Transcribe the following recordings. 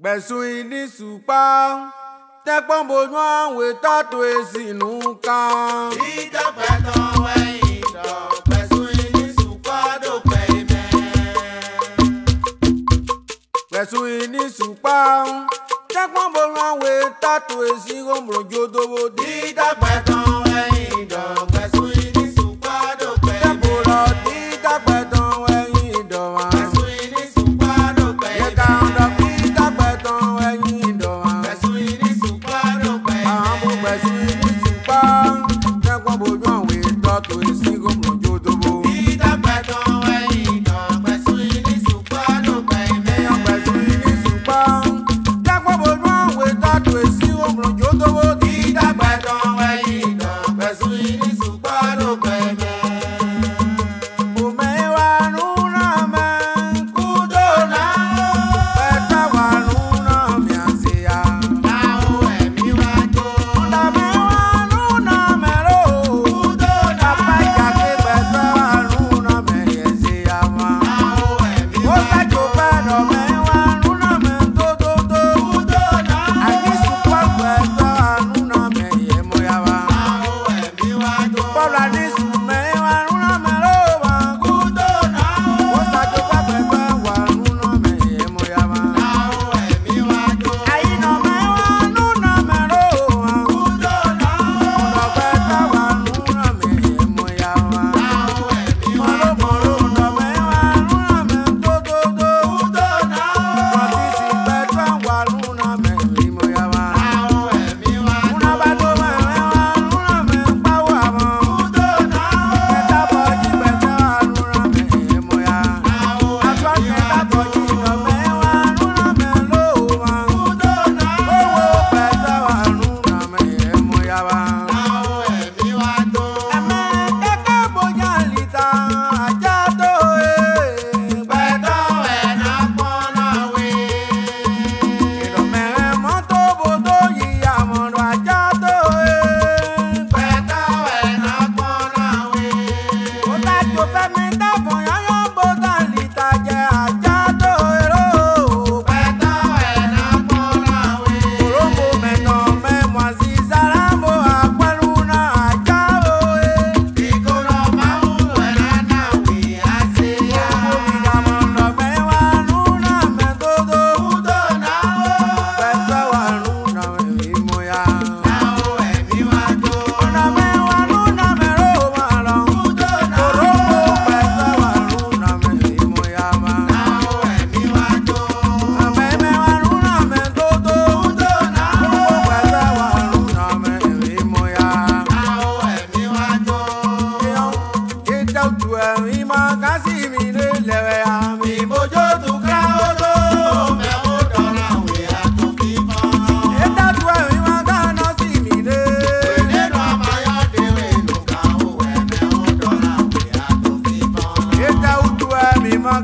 gbẹ̀sùn ìdí sùpá tẹ́pọ́n bojú àwọn ìtọ́tò èsì nù ká. ìdọ́pẹ́ tán wẹ̀yìn dán. gbẹ̀sùn ìdí sùpá dòpẹ́ ìmẹ́. gbẹ̀sùn ìdí sùpá tẹ́pọ́n bojú àwọn ìtọ́tò èsì gbòmùrùjò dòwò. ìdọ́pẹ́.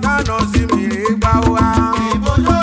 kánà sí mi gbá wa. ìbò